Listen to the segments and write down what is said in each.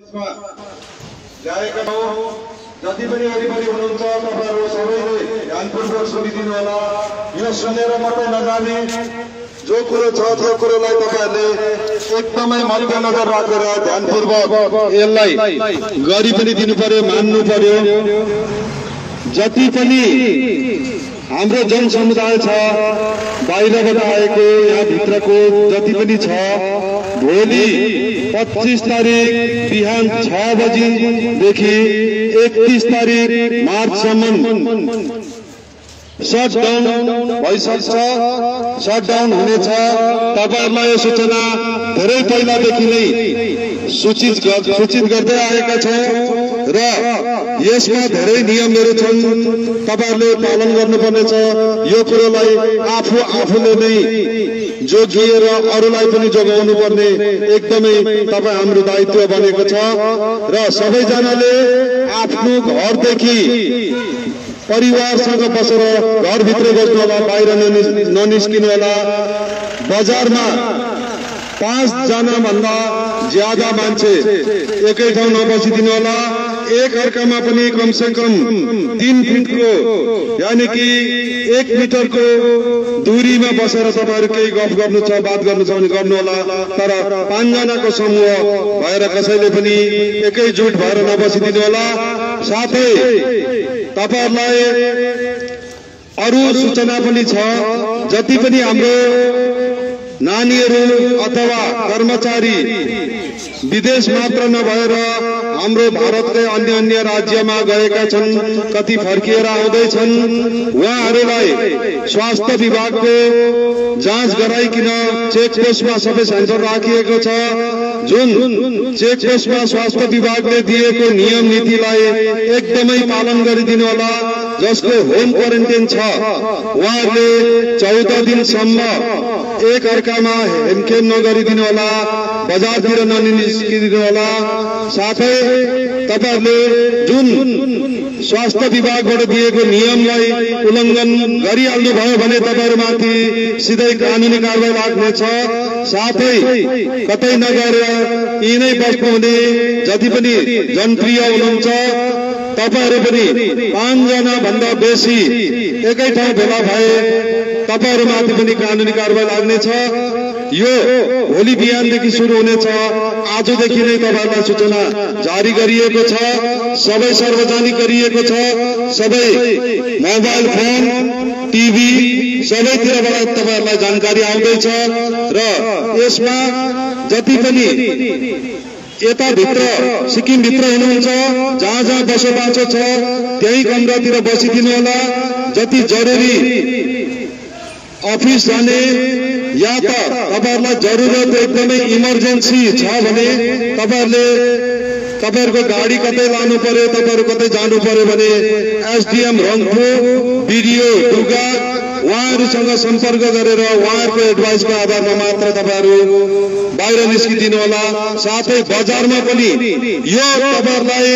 ल्याएका हौ जति पनि वरिपरि हुनुहुन्छ तपाईँहरू सबैले ध्यानपूर्वक सुनिदिनु होला यो सुनेर मात्रै नजाने जो कुरो छ त्यो कुरोलाई तपाईँहरूले एकदमै मध्यनजर राखेर ध्यानपूर्वक यसलाई गरी पनि दिनु पर्यो मान्नु पर्यो। जति पनि हाम्रो जनसमुदाय छ बाहिरबाट आएको यहाँभित्रको जति पनि छ भोलि पच्चिस तारिक बिहान छ बजीदेखि एकतिस तारिक मार्चसम्म। सटडाउन भइसक्छ। सटडाउन हुनेछ। तपाईँहरूलाई यो सूचना धेरै पहिलादेखि नै सूचित सूचित गर्दै आएका छौँ र यसमा धेरै नियमहरू छन्। तपाईँहरूले पालन गर्नुपर्नेछ। यो कुरोलाई आफू आफूले नै जोगिएर अरूलाई पनि जोगाउनु पर्ने एकदमै तपाईँ हाम्रो दायित्व बनेको छ र सबैजनाले आफ्नो घरदेखि परिवारसँग बसेर घरभित्रै बस्नु होला बाहिर ननिस- ननिस्किनु होला बजारमा पाँचजना भन्दा ज्यादा मान्छे एकै ठाउँ नबसिदिनु होला एक अर्कामा पनि कमसे कम तिन फिटको यानि कि एक मिटरको दूरीमा बसेर तपाईँहरू केही गफ गर्नु छ बात गर्नु छ भने गर्नु होला तर पाँचजनाको समूह भएर कसैले पनि एकैजुट भएर नबसिदिनु होला साथै तपाईँहरूलाई अरू सूचना पनि छ जति पनि हाम्रो नानीहरू अथवा कर्मचारी विदेश मात्र नभएर हाम्रो भारतकै अन्य अन्य राज्यमा गएका छन् कति फर्किएर आउँदैछन् उहाँहरूलाई स्वास्थ्य विभागको जाँच गराइकन चेक पोस्टमा सबै सेन्टर राखिएको छ। जुन चेक पोस्टमा स्वास्थ्य विभागले दिएको नियम नीतिलाई एकदमै पालन गरिदिनु होला जसको होम क्वारेन्टाइन छ। उहाँहरूले चौध दिनसम्म एक अर्कामा हेमखेम नगरिदिनु होला बजारतिर ननिस्किदिनु होला साथै तपाईँहरूले जुन स्वास्थ्य विभागबाट दिएको नियमलाई उल्लङ्घन गरिहाल्नु भयो भने तपाईँहरूमाथि सिधै कानुनी कारवाही लाग्नेछ। साथै कतै नगएर यिनै बस्नुहुने जति पनि जनप्रिय हुनुहुन्छ तपाईँहरू पनि पाँचजना भन्दा बेसी एकै ठाउँ भेला भए तपाईँहरूमाथि पनि कानुनी कारवाही लाग्नेछ। यो भोलि बिहानदेखि सुरु हुनेछ। आजदेखि नै तपाईँहरूलाई सूचना जारी गरिएको छ। सबै सार्वजनिक गरिएको छ। सबै मोबाइल फोन टिभी सबैतिरबाट तपाईँहरूलाई जानकारी आउँदैछ। र यसमा जति पनि यताभित्र सिक्किमभित्र हुनुहुन्छ जहाँ जहाँ बसोबासो छ त्यही कमरातिर बसिदिनु होला। जति जरुरी अफिस जाने या त तपाईँहरूलाई जरुरत एकदमै इमर्जेन्सी छ भने तपाईँहरूले तपाईँहरूको गाडी कतै लानु पर्यो तपाईँहरू कतै जानु पर्यो भने एसडिएम रङ्फू बिडिओ दुर्गा उहाँहरूसँग सम्पर्क गरेर उहाँहरूको एडभाइसको आधारमा मात्र तपाईँहरू बाहिर निस्किदिनु होला। साथै बजारमा पनि यो तपाईँहरूलाई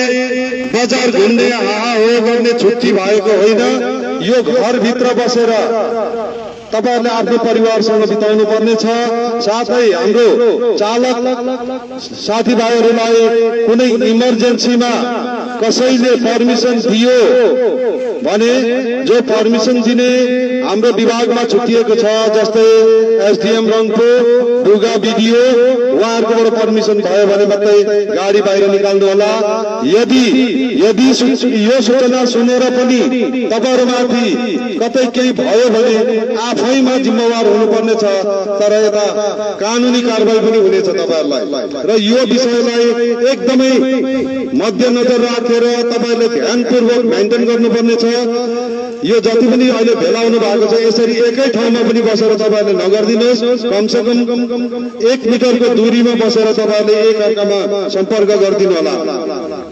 बजार घुम्ने हाहा हो गर्ने छुट्टी भएको होइन। यो घरभित्र बसेर तपाईँहरूले आफ्नो परिवारसँग बिताउनु पर्नेछ साथै हाम्रो चालक साथीभाइहरूलाई कुनै इमर्जेन्सीमा कसैले पर्मिसन दियो भने जो पर्मिसन दिने हाम्रो विभागमा छुटिएको छ जस्तै एसडिएम रङको दुर्गा बिडिओ उहाँहरूकोबाट पर्मिसन भयो भने मात्रै गाडी बाहिर निकाल्नु होला। यदि यदि यो सूचना सुनेर पनि तपाईँहरूमाथि कतै केही भयो भने आफैमा जिम्मेवार हुनुपर्ने छ तर यता कानुनी कारवाही पनि हुनेछ तपाईँहरूलाई। र यो विषयलाई एकदमै मध्यनजर राखेर तपाईँहरूले ध्यानपूर्वक मेन्टेन गर्नुपर्ने छ यो जति पनि अहिले भेलाउनु भएको छ यसरी एकै ठाउँमा पनि बसेर तपाईँहरूले नगरिदिनुहोस्। कमसे कम एक मिटरको दूरीमा बसेर तपाईँहरूले एक अर्कामा सम्पर्क गरिदिनु होला।